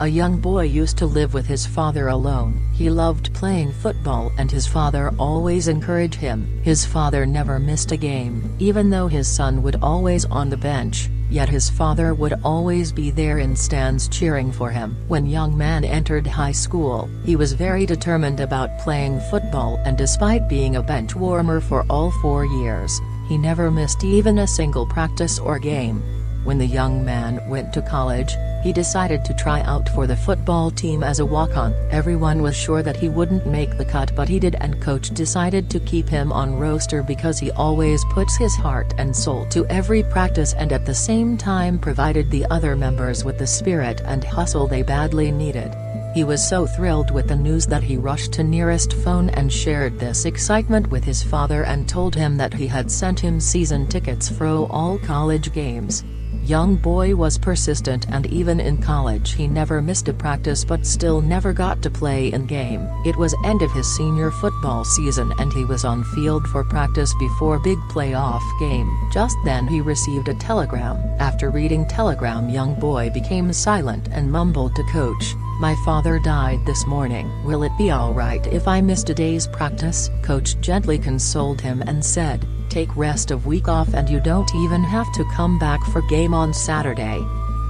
A young boy used to live with his father alone. He loved playing football and his father always encouraged him. His father never missed a game, even though his son would always on the bench, yet his father would always be there in stands cheering for him. When young man entered high school, he was very determined about playing football and despite being a bench warmer for all four years, he never missed even a single practice or game. When the young man went to college, he decided to try out for the football team as a walk-on. Everyone was sure that he wouldn't make the cut but he did and coach decided to keep him on roster because he always puts his heart and soul to every practice and at the same time provided the other members with the spirit and hustle they badly needed. He was so thrilled with the news that he rushed to nearest phone and shared this excitement with his father and told him that he had sent him season tickets for all college games. Young boy was persistent and even in college he never missed a practice but still never got to play in game. It was end of his senior football season and he was on field for practice before big playoff game. Just then he received a telegram. After reading telegram young boy became silent and mumbled to coach, my father died this morning. Will it be alright if I miss today's practice? Coach gently consoled him and said, take rest of week off and you don't even have to come back for game on Saturday.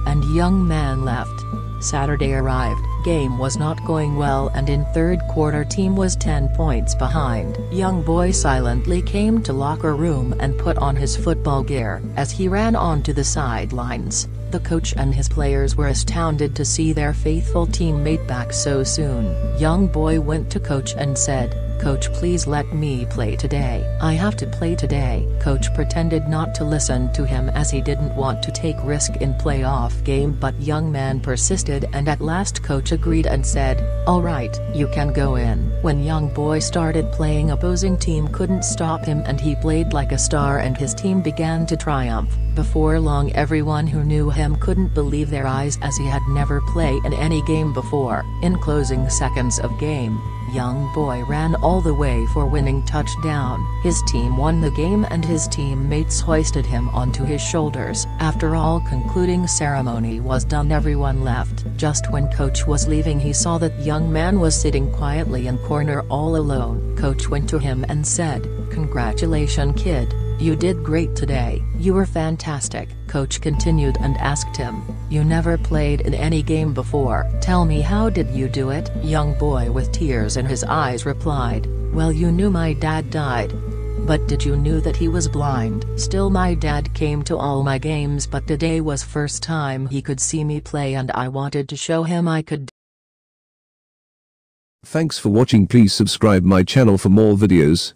And young man left. Saturday arrived, game was not going well and in third quarter team was 10 points behind. Young boy silently came to locker room and put on his football gear. As he ran onto the sidelines, the coach and his players were astounded to see their faithful teammate back so soon. Young boy went to coach and said, Coach please let me play today. I have to play today. Coach pretended not to listen to him as he didn't want to take risk in playoff game but young man persisted and at last coach agreed and said, alright, you can go in. When young boy started playing opposing team couldn't stop him and he played like a star and his team began to triumph. Before long everyone who knew him couldn't believe their eyes as he had never played in any game before. In closing seconds of game, young boy ran all the way for winning touchdown. His team won the game and his teammates hoisted him onto his shoulders. After all concluding ceremony was done everyone left. Just when coach was leaving he saw that young man was sitting quietly in corner all alone. Coach went to him and said, Congratulations kid. You did great today. You were fantastic. Coach continued and asked him, You never played in any game before. Tell me how did you do it? Young boy with tears in his eyes replied, Well you knew my dad died. But did you knew that he was blind? Still my dad came to all my games but today was first time he could see me play and I wanted to show him I could Thanks for watching please subscribe my channel for more videos.